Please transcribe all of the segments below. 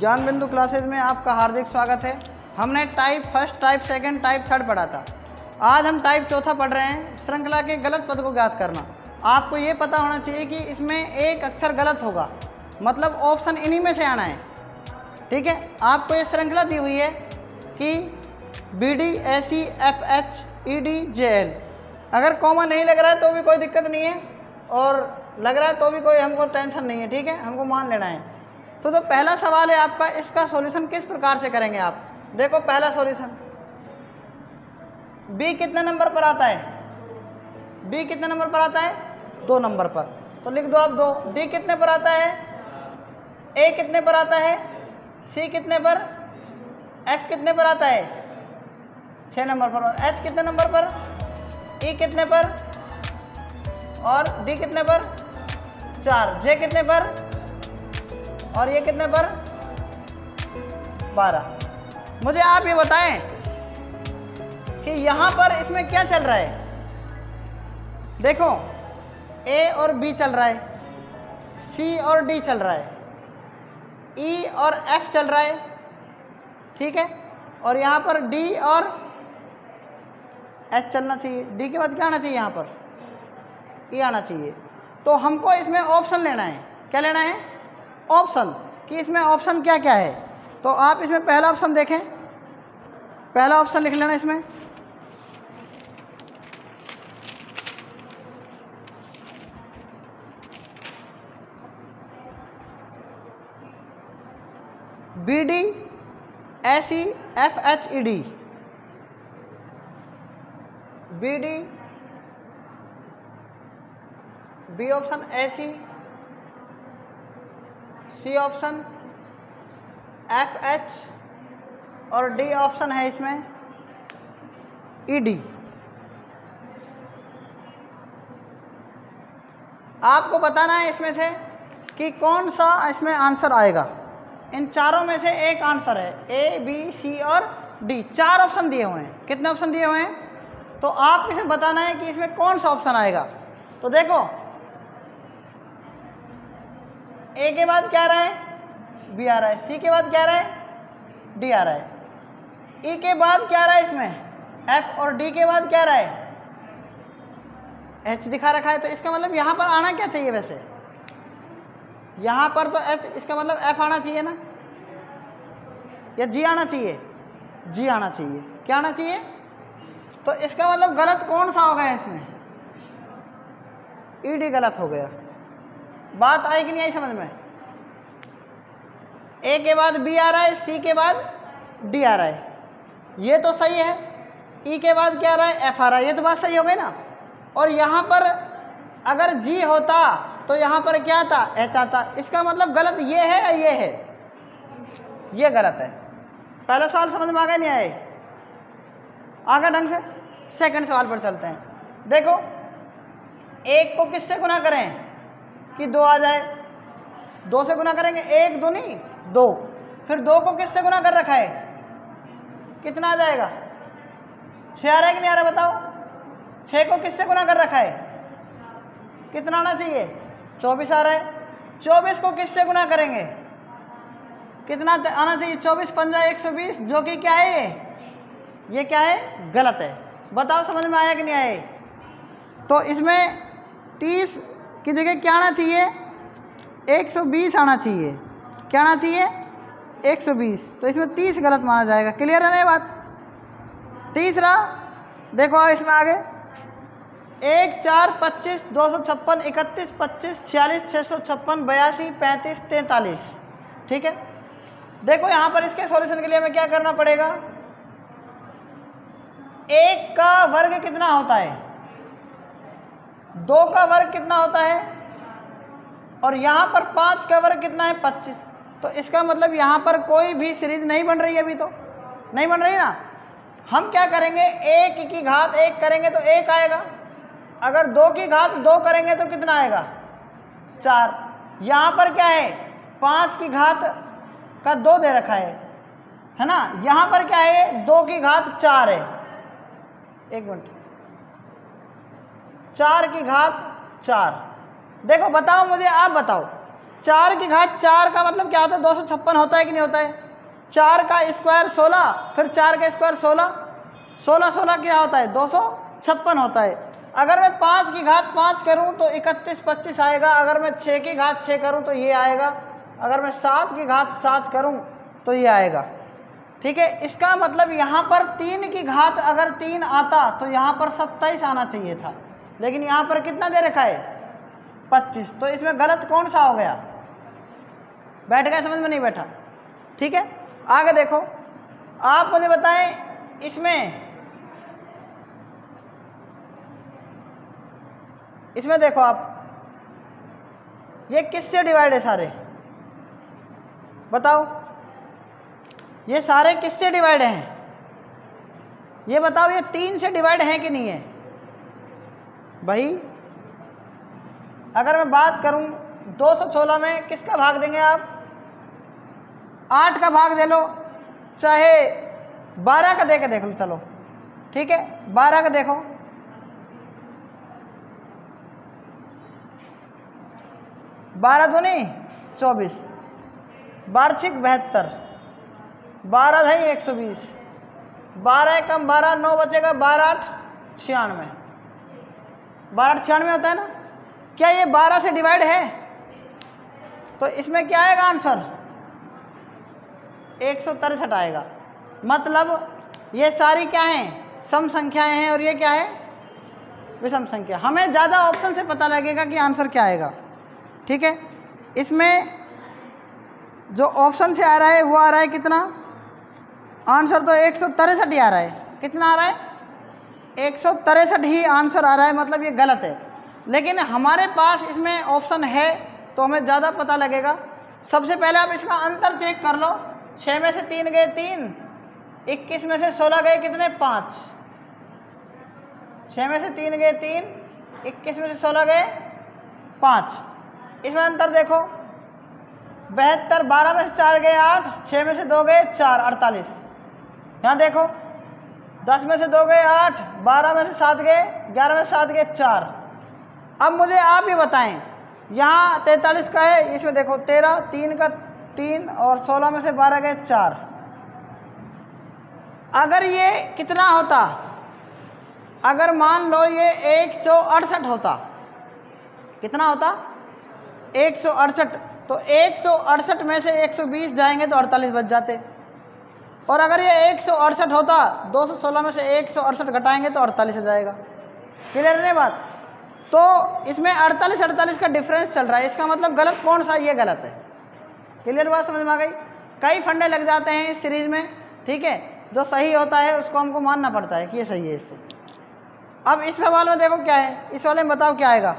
ज्ञान बिंदु क्लासेज में आपका हार्दिक स्वागत है। हमने type first type second type third पढ़ा था। आज हम टाइप चौथा पढ़ रहे हैं, श्रृंखला के गलत पद को ज्ञात करना। आपको ये पता होना चाहिए कि इसमें एक अक्षर गलत होगा। मतलब ऑप्शन इन्हीं में से आना है। ठीक है? आपको ये श्रृंखला दी हुई है कि B D A C F H E D J L अगर कॉमन नहीं लग रहा है तो भी कोई दिक्कत नहीं है और लग रहा है तो भी कोई हमको टेंशन नहीं है। ठीक है? हमको मान लेना है। तो जो पहला सवाल है आपका, इसका सॉल्यूशन किस प्रकार से करेंगे आप? देखो पहला सॉल्यूशन बी कितने नंबर पर आता है? बी कितने नंबर पर आता है? दो नंबर पर। तो लिख दो आप दो। डी कितने पर आता है? ए कितने पर आता है? सी कितने पर? एफ़ कितने पर आता है? छः नंबर पर। और एच कितने नंबर पर? ई e कितने पर? और डी कितने पर? चार। जे कितने पर? और ये कितने पर? बारह। मुझे आप ये बताएँ कि यहाँ पर इसमें क्या चल रहा है? देखो ए और बी चल रहा है सी और डी चल रहा है ई e और एफ़ चल रहा है, ठीक है? और यहाँ पर डी और एच चलना चाहिए। डी के बाद क्या आना चाहिए यहाँ पर? ई e आना चाहिए। तो हमको इसमें ऑप्शन लेना है। क्या लेना है? ऑप्शन, कि इसमें ऑप्शन क्या क्या है? तो आप इसमें पहला ऑप्शन देखें। पहला ऑप्शन लिख लेना इसमें। B D S E F H E D B D B option A C C option F H और डी ऑप्शन है इसमें ई डी आपको बताना है इसमें से कि कौन सा इसमें आंसर आएगा। इन चारों में से एक आंसर है ए बी सी और डी चार ऑप्शन दिए हुए हैं। कितने ऑप्शन दिए हुए हैं? तो आप इसे बताना है कि इसमें कौन सा ऑप्शन आएगा। तो देखो ए के बाद क्या रहा है? बी आ रहा है. सी के बाद क्या रहा है? डी आ रहा है. ई e के बाद क्या रहा है इसमें? एफ़ और डी के बाद क्या रहा है? एच दिखा रखा है तो इसका मतलब यहाँ पर आना क्या चाहिए वैसे? यहाँ पर तो एस इसका मतलब एफ़ आना चाहिए ना? या जी आना चाहिए? जी आना चाहिए. क्या आना चाहिए? तो इसका मतलब गलत कौन सा हो गया इसमें? ई डी गलत हो गया. बात आई कि नहीं आई समझ में? ए के बाद बी आ रहा है सी के बाद डी आ रहा है। ये तो सही है। ई e के बाद क्या आ रहा है? एफ़ आ रहा है। ये तो बात सही हो गई ना? और यहाँ पर अगर जी होता तो यहाँ पर क्या आता? एच आता। इसका मतलब गलत ये है या ये है? ये गलत है। पहला सवाल समझ में आ गया नहीं आए आगे ढंग से? सेकंड सवाल पर चलते हैं। देखो, एक को किससे गुना करें? कि दो आ जाए। दो से गुना करेंगे एक, दो नहीं, दो। फिर दो को किससे गुना कर रखा है? कितना आ जाएगा? छः आ रहा है कि नहीं आ रहा बताओ? छः को किससे गुना कर रखा है? कितना आना चाहिए? चौबीस आ रहा है। चौबीस को किससे गुना करेंगे? कितना आना चाहिए? चौबीस पंजा एक सौ बीस, जो कि क्या है? ये ये क्या है? गलत है। बताओ, समझ में आया कि नहीं आया? तो इसमें तीस की जगह क्या आना चाहिए? एक सौ बीस आना चाहिए। क्या आना चाहिए? एक सौ बीस। तो इसमें तीस गलत माना जाएगा। क्लियर है ना बात? तीसरा देखो आप इसमें आगे। एक चार पच्चीस, दो सौ छप्पन, इकतीस, पच्चीस, छियालीस छः सौ छप्पन, बयासी, पैंतीस, तैंतालीस। ठीक है? देखो यहाँ पर इसके सॉल्यूशन के लिए हमें क्या करना पड़ेगा? एक का वर्ग कितना होता है? दो का वर्ग कितना होता है? और यहाँ पर पाँच का वर्ग कितना है? पच्चीस। तो इसका मतलब यहाँ पर कोई भी सीरीज़ नहीं बन रही है अभी तो। नहीं बन रही ना? हम क्या करेंगे? एक की घात एक करेंगे तो एक आएगा। अगर दो की घात दो करेंगे तो कितना आएगा? चार। यहाँ पर क्या है? पाँच की घात का दो दे रखा है। है ना? यहाँ पर क्या है? दो की घात चार है। एक मिनट। चार की घात चार। देखो, बताओ मुझे, आप बताओ। चार की घात चार का मतलब क्या होता है? दो सौ छप्पन होता है कि नहीं होता है? चार का स्क्वायर सोलह, फिर चार का स्क्वायर सोलह। सोलह सोलह क्या होता है? दो सौ छप्पन होता है। अगर मैं पाँच की घात पाँच करूँ तो इकतीस पच्चीस आएगा। अगर मैं छः की घात छः करूँ तो ये आएगा। अगर मैं सात की घात सात करूँ तो ये आएगा। ठीक है? इसका मतलब यहाँ पर तीन की घात अगर तीन आता तो यहाँ पर सत्ताईस आना चाहिए था। लेकिन यहाँ पर कितना दे रखा है? पच्चीस। तो इसमें गलत कौन सा हो गया? बैठ गया समझ में नहीं बैठा। ठीक है? आगे देखो। आप मुझे बताएँ, इसमें इसमें देखो आप। ये किससे डिवाइड है सारे? बताओ। ये सारे किससे डिवाइड हैं? ये बताओ, ये तीन से डिवाइड हैं कि नहीं है? भाई, अगर मैं बात करूँ 216 में, किसका भाग देंगे आप? आठ का भाग दे लो, चाहे बारह का दे के देख लो, चलो। ठीक है? बारह का देखो। बारह दूनी चौबीस। वार्षिक बहत्तर। बारह ढाई एक सौ बीस। बारह कम बारह, नौ बचेगा बारह आठ छियानवे। बारह छियानवे होता है ना? क्या ये बारह से डिवाइड है? तो इसमें क्या आएगा आंसर एक सौ तिरसठ आएगा। मतलब ये सारी क्या हैं? सम संख्याएँ हैं और ये क्या है? विषम संख्या। हमें ज़्यादा ऑप्शन से पता लगेगा कि आंसर क्या आएगा। ठीक है? इसमें जो ऑप्शन से आ रहा है, वो आ रहा है कितना? आंसर तो एक सौ तिरसठ ही आ रहा है। कितना आ रहा है? एक सौ तिरसठ ही आंसर आ रहा है मतलब ये गलत है। लेकिन हमारे पास इसमें ऑप्शन है तो हमें ज़्यादा पता लगेगा। सबसे पहले आप इसका अंतर चेक कर लो। छः में से तीन गए तीन, इक्कीस में से सोलह गए कितने? पाँच। छः में से तीन गए तीन, इक्कीस में से सोलह गए पाँच। इसमें अंतर देखो। बहत्तर, बारह में से चार गए आठ छः में से दो गए चार, अड़तालीस। यहाँ देखो। दस में से दो गए आठ, बारह में से सात गए, ग्यारह में सात गए चार। अब मुझे आप ही बताएँ, यहाँ तैंतालीस का है, इसमें देखो तेरह, तीन का तीन और सोलह में से बारह गए चार। अगर ये कितना होता? अगर मान लो ये एक सौ अड़सठ होता, कितना होता? एक सौ अड़सठ तो एक सौ अड़सठ में से एक सौ बीस जाएँगे तो अड़तालीस बच जाते। और अगर ये एक सौ अड़सठ होता, दो सौ सोलह में से एक सौ अड़सठ घटाएँगे तो अड़तालीस हो जाएगा। क्लियर नहीं बात? तो इसमें अड़तालीस अड़तालीस का डिफरेंस चल रहा है। इसका मतलब गलत कौन सा? ये गलत है। क्लियर बात समझ में आ गई? कई फंडे लग जाते हैं इस सीरीज़ में, ठीक है? जो सही होता है, उसको हमको मानना पड़ता है कि ये सही है इससे। अब इस सवाल में देखो क्या है। इस वाले में बताओ क्या आएगा?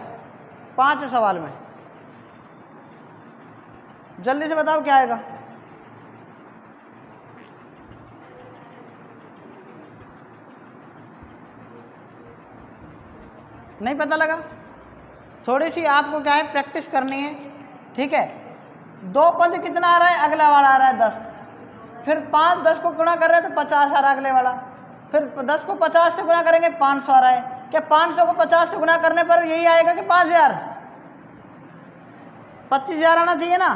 पाँच सवाल में। जल्दी से बताओ क्या आएगा? नहीं पता लगा। थोड़ी सी आपको क्या है प्रैक्टिस करनी है, ठीक है? दो पंच कितना आ रहा है? अगला वाला आ रहा है दस। फिर पाँच, दस को गुणा कर रहे हैं तो पचास आ रहा है अगले वाला। फिर दस को पचास से गुणा करेंगे, पाँच सौ आ रहा है। क्या पाँच सौ को पचास से गुणा करने पर यही आएगा कि पाँच हज़ार? पच्चीस हज़ार आना चाहिए ना?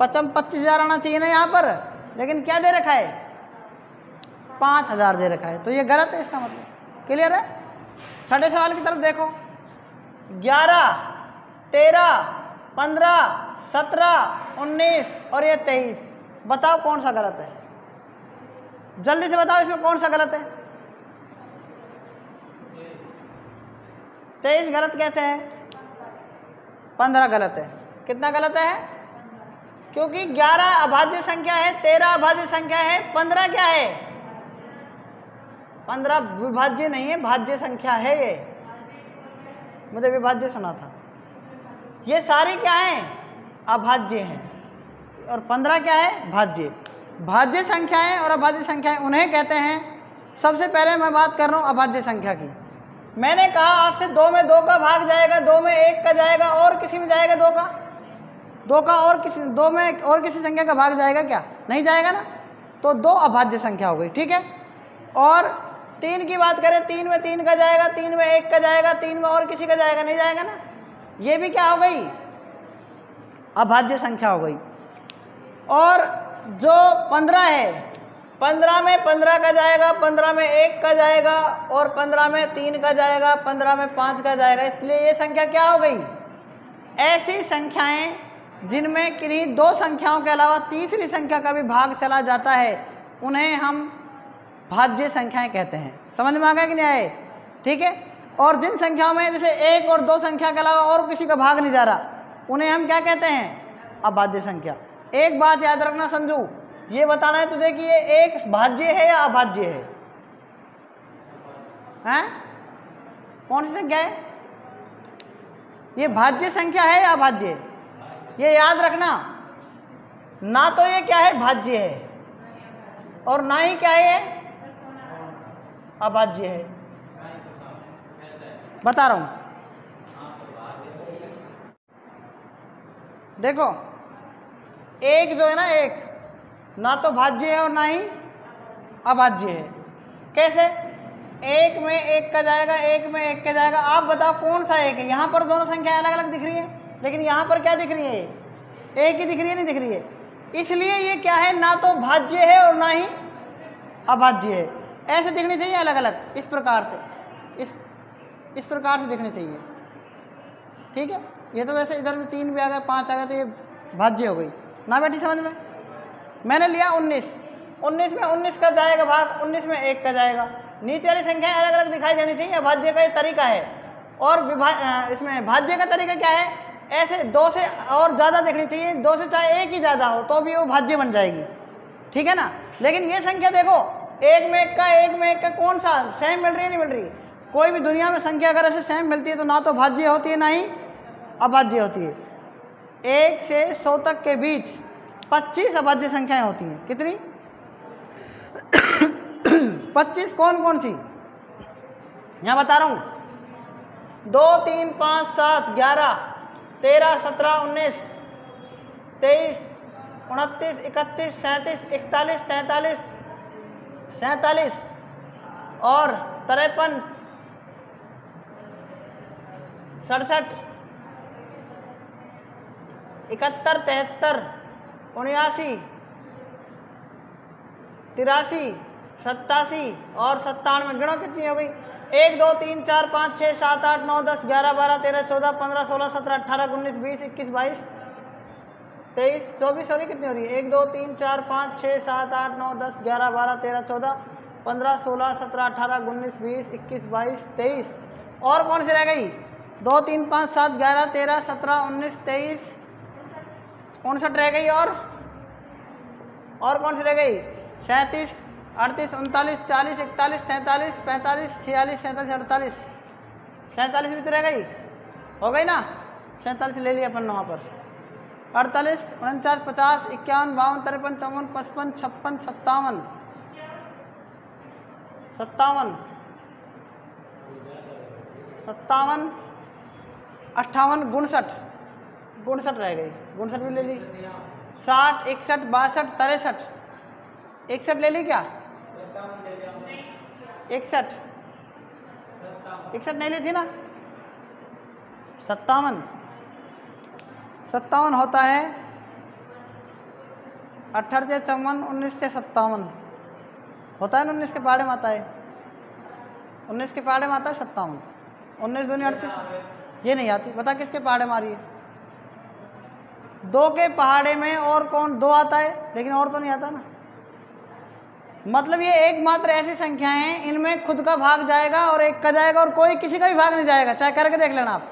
पचम पच्चीस हज़ार आना चाहिए ना यहाँ पर? लेकिन क्या दे रखा है? पाँच हज़ार दे रखा है। तो ये गलत है इसका मतलब। क्लियर है? छठे सवाल की तरफ़ देखो। ग्यारह, तेरह, पंद्रह, सत्रह, उन्नीस और ये तेईस। बताओ कौन सा गलत है? जल्दी से बताओ इसमें कौन सा गलत है? तेईस गलत कैसे है? पंद्रह गलत है। कितना गलत है? क्योंकि ग्यारह अभाज्य संख्या है, तेरह अभाज्य संख्या है, पंद्रह क्या है? पंद्रह विभाज्य नहीं है, भाज्य संख्या है ये। मुझे विभाज्य सुना था। ये सारे क्या हैं? अभाज्य हैं। और पंद्रह क्या है? भाज्य। भाज्य संख्याएँ और अभाज्य संख्याएँ उन्हें कहते हैं। सबसे पहले मैं बात कर रहा हूँ अभाज्य संख्या की। मैंने कहा आपसे दो में दो का भाग जाएगा, दो में एक का जाएगा, और किसी में जाएगा दो का? दो का और किसी, दो में और किसी संख्या का भाग जाएगा क्या? नहीं जाएगा ना? तो दो अभाज्य संख्या हो गई, ठीक है? और तीन की बात करें, तीन में तीन का जाएगा, तीन में एक का जाएगा, तीन में और किसी का जाएगा, नहीं जाएगा ना? ये भी क्या हो गई? अभाज्य संख्या हो गई। और जो पंद्रह है, पंद्रह में पंद्रह का जाएगा, पंद्रह में एक का जाएगा, और पंद्रह में तीन का जाएगा, पंद्रह में पाँच का जाएगा इसलिए ये संख्या क्या हो गई? ऐसी संख्याएँ जिनमें किन्हीं दो संख्याओं के अलावा तीसरी संख्या का भी भाग चला जाता है, उन्हें हम भाज्य संख्याएँ कहते हैं। समझ में आ गया कि नहीं आए? ठीक है? और जिन संख्याओं में जैसे एक और दो संख्या के अलावा और किसी का भाग नहीं जा रहा, उन्हें हम क्या कहते हैं? अभाज्य संख्या। एक बात याद रखना समझू, ये बताना है तुझे कि ये एक भाज्य है या अभाज्य है? हैं? कौन सी संख्या है? ये भाज्य संख्या है या अभाज्य? ये याद रखना, ना तो ये क्या है? भाज्य है। और ना ही क्या है? अभाज्य है। बता रहा हूँ। देखो, एक जो है ना, एक। ना तो भाज्य है और ना ही अभाज्य है। कैसे? एक में एक का जाएगा, एक में एक का जाएगा। आप बताओ कौन सा एक है? यहाँ पर दोनों संख्याएँ अलग अलग दिख रही है, लेकिन यहाँ पर क्या दिख रही है? एक ही दिख रही है, नहीं दिख रही है। इसलिए ये क्या है? ना तो भाज्य है और ना ही अभाज्य है। ऐसे दिखनी चाहिए अलग अलग इस प्रकार से। इस इस प्रकार से दिखनी चाहिए। ठीक है? ये तो वैसे इधर भी तीन भी आ गए, पाँच आ गए तो ये भाज्य हो गई। ना बैठी समझ में? मैंने लिया उन्नीस। उन्नीस में उन्नीस का जाएगा भाग, उन्नीस में एक का जाएगा। नीचे वाली संख्याएँ अलग अलग दिखाई देनी चाहिए, भाज्य का ये तरीका है। और विभा इसमें भाज्य का तरीका क्या है? ऐसे दो से और ज़्यादा देखनी चाहिए, दो से चाहे एक ही ज़्यादा हो तो भी वो भाज्य बन जाएगी। ठीक है ना? लेकिन ये संख्या देखो एक में एक का, एक में एक का, कौन सा? सेम मिल रही है, नहीं मिल रही? कोई भी दुनिया में संख्या अगर ऐसे सेम मिलती है तो ना तो भाज्य होती है, ना ही अभाज्य होती है। एक से सौ तक के बीच पच्चीस अभाज्य संख्याएँ होती हैं। कितनी? पच्चीस कौन कौन सी? यहाँ बता रहा हूँ। दो, तीन, पाँच, सात, ग्यारह, तेरह, सत्रह, उन्नीस, तेईस, उनतीस, इकतीस, सैंतीस, इकतालीस, तैंतालीस सैंतालीस और तिरपन सड़सठ, इकहत्तर, तिहत्तर, उन्यासी, तिरासी, सत्तासी और सत्तानवे। गिनो कितनी हो गई? एक, दो, तीन, चार, पाँच छः सात, आठ, नौ, दस, ग्यारह, बारह, तेरह, चौदह, पंद्रह, सोलह, सत्रह अट्ठारह उन्नीस, बीस, इक्कीस, बाईस तेईस, चौबीस रही कितनी हो रही है? एक, दो, तीन, चार, पाँच छः सात, आठ, नौ, दस, ग्यारह, बारह, तेरह, चौदह, पंद्रह, सोलह, सत्रह, अठारह, उन्नीस, बीस, इक्कीस, बाईस, तेईस। और कौन सी रह गई? दो, तीन, पाँच, सात, ग्यारह, तेरह, सत्रह, उन्नीस, तेईस। उनसठ रह गई और? और कौन सी रह गई? सैंतीस, अड़तीस, उनतालीस, चालीस, इकतालीस, तैंतालीस, पैंतालीस, छियालीस, सैंतालीस, अड़तालीस। सैंतालीस भी तो रह गई। हो गई ना? सैंतालीस ले लिया अपन वहाँ पर। अड़तालीस, उनचास, पचास, इक्यावन, बावन, तिरपन, चौवन, पचपन, छप्पन, सत्तावन। सत्तावन। सत्तावन, अट्ठावन, उनसठ। उनसठ रह गई। उनसठ भी ले ली। साठ, इकसठ, बासठ, तिरसठ। इकसठ ले ली क्या? इकसठ। इकसठ नहीं ली थी ना? सत्तावन। सत्तावन होता है। अट्ठारह से चौवन उन्नीस से सत्तावन। होता है ना उन्नीस के पहाड़े में आता है? उन्नीस के पहाड़े में आता है सत्तावन। उन्नीस दूनी अड़तीस? ये नहीं आती। बता किसके पहाड़े में आ रही है? दो के पहाड़े में और कौन? दो आता है, लेकिन और तो नहीं आता ना। मतलब ये एकमात्र ऐसी संख्या हैं, इनमें खुद का भाग जाएगा और एक का जाएगा और कोई किसी का भी भाग नहीं जाएगा। चाहे करके देख लेना आप।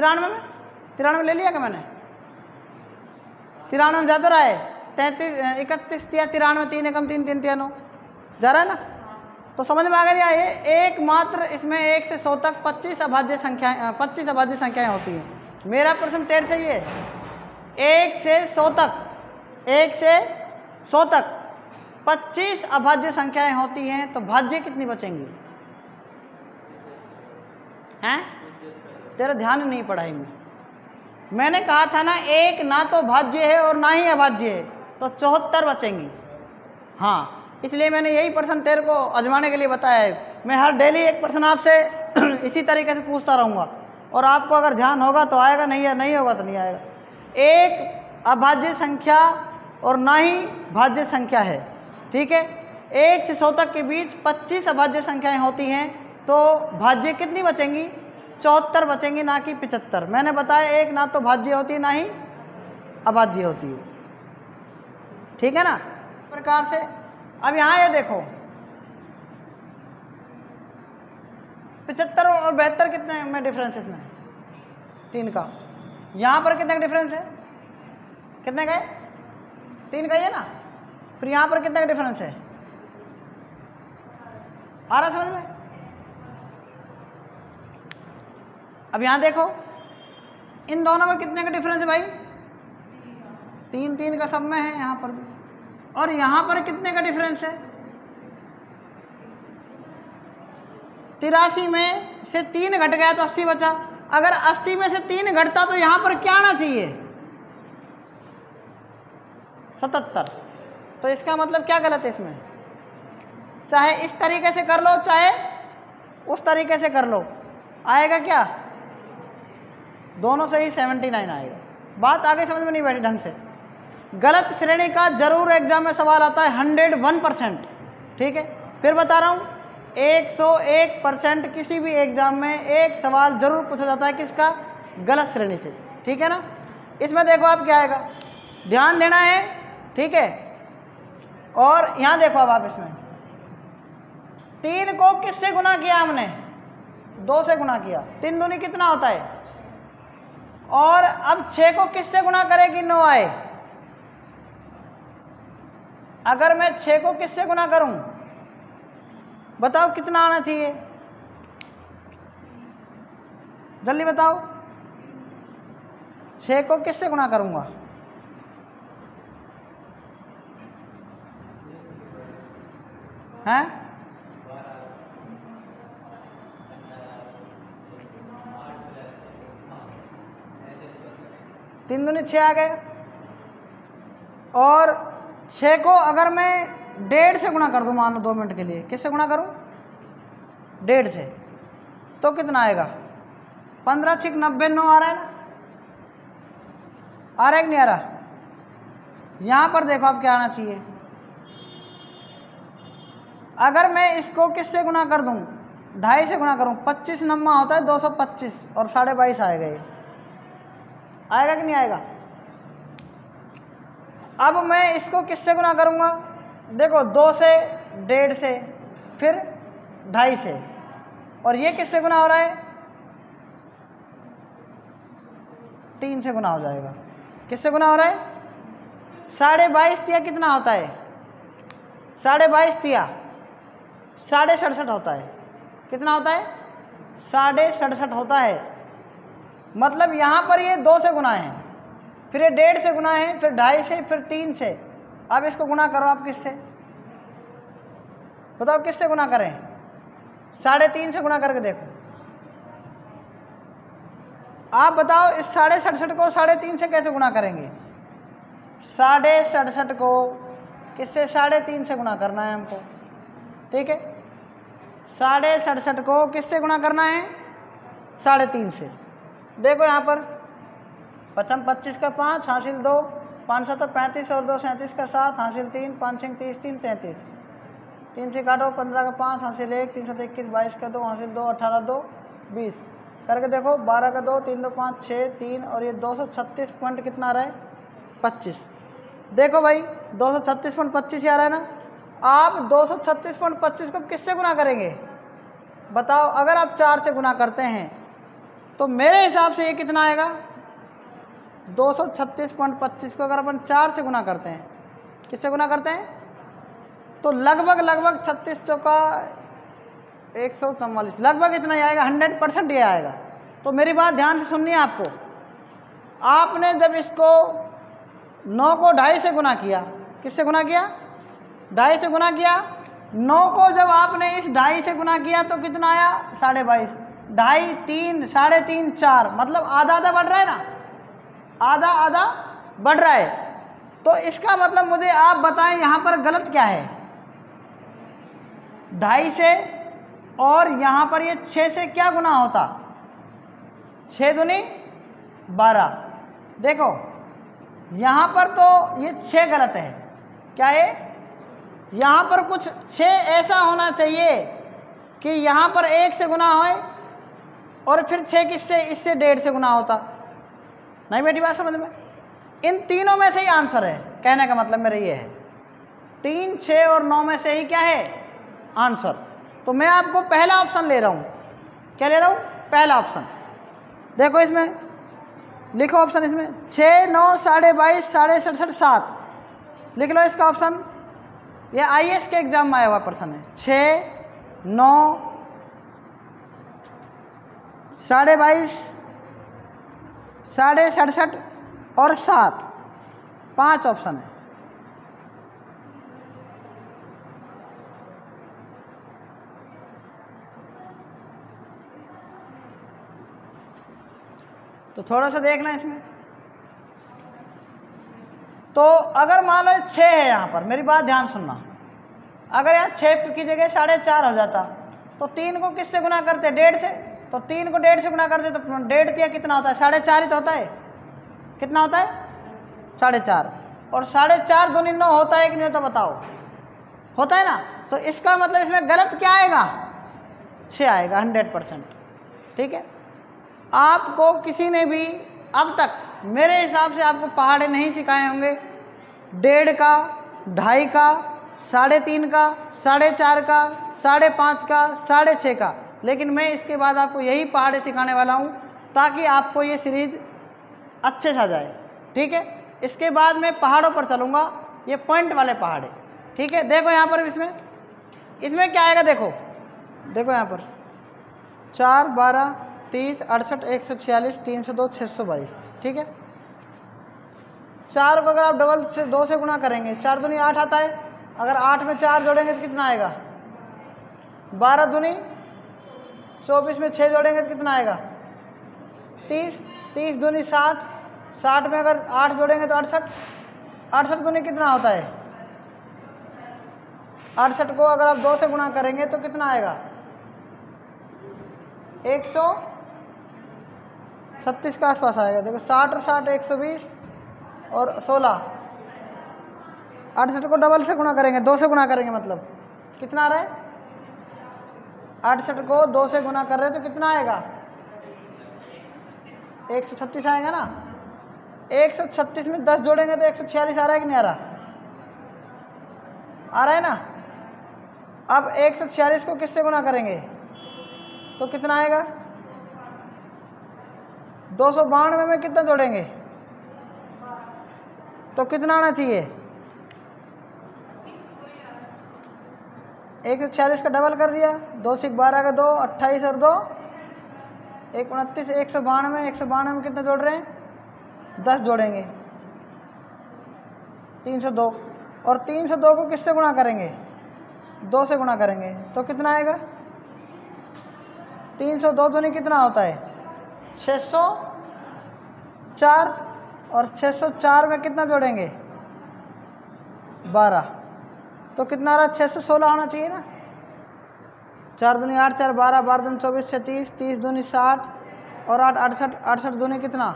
तिरानवे में? तिरानवे ले लिया क्या मैंने? तिरानवे में जा तो रहा है। तैंतीस इकतीस तिया तिरानवे, तीन एकम, तीन तीन तिया नौ। जा रहा है ना? तो समझ में आ गया ये एकमात्र इसमें एक से सौ तक पच्चीस अभाज्य संख्याएँ पच्चीस अभाज्य संख्याएँ होती हैं। मेरा प्रश्न तेरे से ये एक से सौ तक, एक से सौ तक पच्चीस अभाज्य संख्याएँ होती हैं तो भाज्य कितनी बचेंगी? हैं? तेरा ध्यान नहीं पढ़ाई में मैंने कहा था ना, एक ना तो भाज्य है और ना ही अभाज्य है तो चौहत्तर बचेंगी। हाँ इसलिए मैंने यही प्रश्न तेरे को अजमाने के लिए बताया है। मैं हर डेली एक प्रश्न आपसे इसी तरीके से पूछता रहूँगा। और आपको अगर ध्यान होगा तो आएगा, नहीं है, नहीं होगा तो नहीं आएगा। एक अभाज्य संख्या और ना ही भाज्य संख्या है, ठीक है? एक से सौ तक के बीच 25 अभाज्य संख्याएँ होती हैं तो भाज्य कितनी बचेंगी? चौहत्तर बचेंगी, ना कि पिचहत्तर। मैंने बताया, एक ना तो भाज्य होती है ना ही अभाज्य होती है। ठीक है ना? प्रकार से, अब यहाँ ये देखो। पिचहत्तर और बहत्तर कितने में डिफरेंस इसमें। तीन का। यहाँ पर कितने का डिफरेंस है? कितने का है? तीन का ही है ना? फिर यहाँ पर कितने का डिफरेंस है? आ रहा समझ में? अब यहाँ देखो, इन दोनों में कितने का डिफरेंस है भाई? तीन तीन का सब में है यहाँ पर भी। और यहाँ पर कितने का डिफरेंस है? तिरासी में से तीन घट गया तो अस्सी बचा। अगर अस्सी में से तीन घटता तो यहाँ पर क्या आना चाहिए? सतहत्तर। तो इसका मतलब क्या गलत है इसमें? चाहे इस तरीके से कर लो, चाहे उस तरीके से कर लो। आएगा क्या? दोनों से ही सेवेंटी नाइन आएगा। बात आगे समझ में नहीं बैठी ढंग से। गलत श्रेणी का ज़रूर एग्ज़ाम में सवाल आता है हंड्रेड वन परसेंट ठीक है? फिर बता रहा हूँ, एक सौ एक परसेंट किसी भी एग्ज़ाम में एक सवाल ज़रूर पूछा जाता है किसका? गलत श्रेणी से। ठीक है ना? इसमें देखो आप क्या आएगा। ध्यान देना है, ठीक है? और यहाँ देखो अब आप इसमें। तीन को किससे गुना किया हमने? दो से गुना किया। तीन दूनी कितना होता है? और अब छः को किससे गुना करेगी? नौ आए। अगर मैं छः को किससे गुना करूँ? बताओ कितना आना चाहिए? जल्दी बताओ। छः को किससे गुना करूँगा? हैं? तीन दूनी छः आ गए। और छः को अगर मैं डेढ़ से गुणा कर दूँ, मान लो दो मिनट के लिए, किससे गुणा करूँ? डेढ़ से। तो कितना आएगा? पंद्रह छिक नब्बे, नौ आ रहा है ना? आ रहा है कि नहीं आ रहा? यहाँ पर देखो आप क्या आना चाहिए। अगर मैं इसको किससे गुना कर दूँ? ढाई से गुना करूँ। पच्चीस नम्मा होता है, दो सौ पच्चीस, और साढ़े बाईस आएगा ये आएगा कि नहीं आएगा? अब मैं इसको किससे गुना करूँगा? देखो, दो से, डेढ़ से, फिर ढाई से। और ये किससे गुना हो रहा है? तीन से गुना हो जाएगा। किससे गुना हो रहा है? साढ़े बाईस तिया कितना होता है? साढ़े बाईस तिया। साढ़े सड़सठ होता है। कितना होता है? साढ़े सड़सठ होता है। मतलब यहाँ पर ये दो से गुना है। फिर ये डेढ़ से गुना है, फिर ढाई से, फिर तीन से। अब इसको गुना करो आप किससे? बताओ तो किससे गुना करें? साढ़े तीन से गुना करके देखो। आप बताओ इस साढ़े सड़सठ को साढ़े तीन से कैसे गुना करेंगे? साढ़े सड़सठ को किससे? साढ़े तीन से गुना करना है हमको। ठीक है? साढ़े सड़सठ को किससे गुना करना है? साढ़े तीन से। देखो यहाँ पर। पचम पच्चीस का पाँच, हासिल दो, पाँच सौ तो पैंतीस और दो सैंतीस का सात, हासिल तीन, पाँच छः तीस, तीन तैंतीस। तीन से काटो, पंद्रह का पाँच, हासिल एक, तीन सौ इक्कीस, बाईस का दो, हासिल दो, अठारह दो, बीस। करके देखो, बारह का दो, तीन दो पाँच छः तीन, और ये दो सौ छत्तीस पॉइंट कितना आ रहा है? पच्चीस। देखो भाई, दो सौ छत्तीस पॉइंट पच्चीस आ रहा है ना? आप दो सौ छत्तीस पॉइंट पच्चीस को किससे गुना करेंगे? बताओ, अगर आप चार से गुना करते हैं तो मेरे हिसाब से ये कितना आएगा? दो सौ छत्तीस पॉइंट पच्चीस को अगर अपन चार से गुना करते हैं, किससे गुना करते हैं? तो लगभग लगभग छत्तीस चौका एक सौ चौवालीस, लगभग इतना ही आएगा, हंड्रेड परसेंट ये आएगा। तो मेरी बात ध्यान से सुननी है आपको। आपने जब इसको नौ को ढाई से गुना किया, किससे गुना किया? ढाई से गुना किया। नौ को जब आपने इस ढाई से गुना किया तो कितना आया? साढ़े बाईस। ढाई, तीन, साढ़े तीन, चार। मतलब आधा आधा बढ़ रहा है ना? आधा आधा बढ़ रहा है। तो इसका मतलब मुझे आप बताएँ यहाँ पर गलत क्या है? ढाई से और यहाँ पर ये छः से क्या गुना होता? छः दुनी बारह। देखो, यहाँ पर तो ये छः गलत है। क्या है? यहाँ पर कुछ छः ऐसा होना चाहिए कि यहाँ पर एक से गुना होए और फिर छः किससे, इससे डेढ़ से गुना होता। नहीं बेटी बात समझ में? इन तीनों में से ही आंसर है। कहने का मतलब मेरा ये है। तीन छः और नौ में से ही क्या है? आंसर। तो मैं आपको पहला ऑप्शन ले रहा हूँ। क्या ले रहा हूँ? पहला ऑप्शन। देखो इसमें, लिखो ऑप्शन इसमें। छः नौ, साढ़े बाईस, साढ़े सड़सठ, सात। लिख लो इसका ऑप्शन। ये आई के एग्ज़ाम में आया हुआ प्रश्न है। छः नौ साढ़े बाईस, साढ़े सड़सठ और सात। पाँच ऑप्शन है। तो थोड़ा सा देखना इसमें। तो अगर मान लो छः है यहाँ पर, मेरी बात ध्यान सुनना। अगर यहाँ छः की जगह साढ़े चार हो जाता तो तीन को किससे गुना करते? डेढ़ से। तो तीन को डेढ़ से गुना कर दे तो डेढ़ दिया कितना होता है? साढ़े चार ही तो होता है। कितना होता है? साढ़े चार। और साढ़े चार दो नौ होता है कि नहीं होता बताओ। होता है ना? तो इसका मतलब इसमें गलत क्या आएगा? छः आएगा, हंड्रेड परसेंट। ठीक है? आपको किसी ने भी अब तक मेरे हिसाब से आपको पहाड़े नहीं सिखाए होंगे। डेढ़ का, ढाई का, साढ़े तीन का, साढ़े चार का, साढ़े पाँच का, साढ़े छः का। लेकिन मैं इसके बाद आपको यही पहाड़े सिखाने वाला हूँ ताकि आपको ये सीरीज़ अच्छे से आ जाए। ठीक है? इसके बाद मैं पहाड़ों पर चलूँगा। ये पॉइंट वाले पहाड़े। ठीक है? देखो यहाँ पर इसमें। इसमें क्या आएगा देखो? देखो यहाँ पर। चार, बारह, तीस, अड़सठ, एक सौ छियालीस, तीन सौ दो छः सौ बाईस। ठीक है? चार को अगर आप डबल से दो से गुना करेंगे, चार दूनी आठ आता है। अगर आठ में चार जोड़ेंगे तो कितना आएगा? बारह दूनी चौबीस में छः जोड़ेंगे तो कितना आएगा? तीस तीस दूनी साठ साठ में अगर आठ जोड़ेंगे तो अड़सठ। अड़सठ दूनी कितना होता है? अड़सठ को अगर आप दो से गुना करेंगे तो कितना आएगा? एक सौ छत्तीस के आसपास आएगा। देखो, साठ और साठ एक सौ बीस और सोलह। अड़सठ को डबल से गुना करेंगे, दो से गुना करेंगे मतलब। कितना आ रहा है? अड़सठ को दो से गुना कर रहे तो कितना आएगा? एक सौ छत्तीस आएगा ना? एक सौ छत्तीस में दस जोड़ेंगे तो एक सौ छियालीस आ रहा है कि नहीं आ रहा? आ रहा है ना? अब एक सौ छियालीस को किससे गुना करेंगे? तो कितना आएगा? दो सौ बानवे में कितना जोड़ेंगे? तो कितना आना चाहिए? एक सौ छियालीस का डबल कर दिया। दो सौ बारह का दो, अट्ठाईस और दो। एक उनतीस, एक सौ बानवे, एक सौ बानवे में कितना जोड़ रहे हैं? दस जोड़ेंगे। तीन सौ दो। और तीन सौ दो को किससे गुणा करेंगे? दो से गुणा करेंगे। तो कितना आएगा? तीन सौ दो दूनी कितना होता है? छः सौ चार। और छः सौ चार में कितना जोड़ेंगे? बारह। तो कितना रहा? छः से सोलह होना चाहिए ना? चार दूनी आठ, चार बारह बारह दूनी चौबीस छत्तीस तीस दूनी साठ, और आठ, अड़सठ अड़सठ दूनी कितना?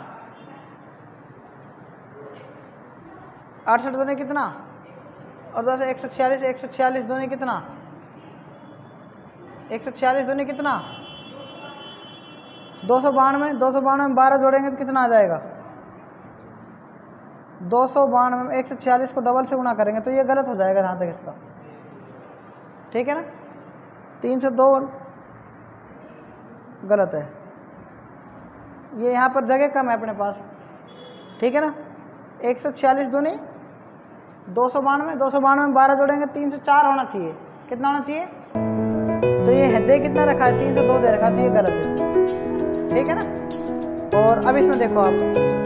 अड़सठ दूनी कितना? और दस, एक सौ छियालीस, एक सौ छियालीस दूनी कितना? एक सौ छियालीस दूनी कितना? दो सौ बानवे, दो सौ बानवे में बारह जोड़ेंगे तो कितना आ जाएगा? दो सौ बानवे में एक सौ छियालीस को डबल से गुना करेंगे तो ये गलत हो जाएगा जहाँ तक इसका। ठीक है ना? तीन सौ दो गलत है। ये यहाँ पर जगह कम है अपने पास। ठीक है ना? एक सौ छियालीस दूनी, दो सौ बानवे दो सौ बानवे में बारह जोड़ेंगे, तीन सौ चार होना चाहिए। कितना होना चाहिए? तो ये है, दे कितना रखा है? तीन सौ दो दे रखा है तो ये गलत है। ठीक है ना? और अब इसमें देखो आप।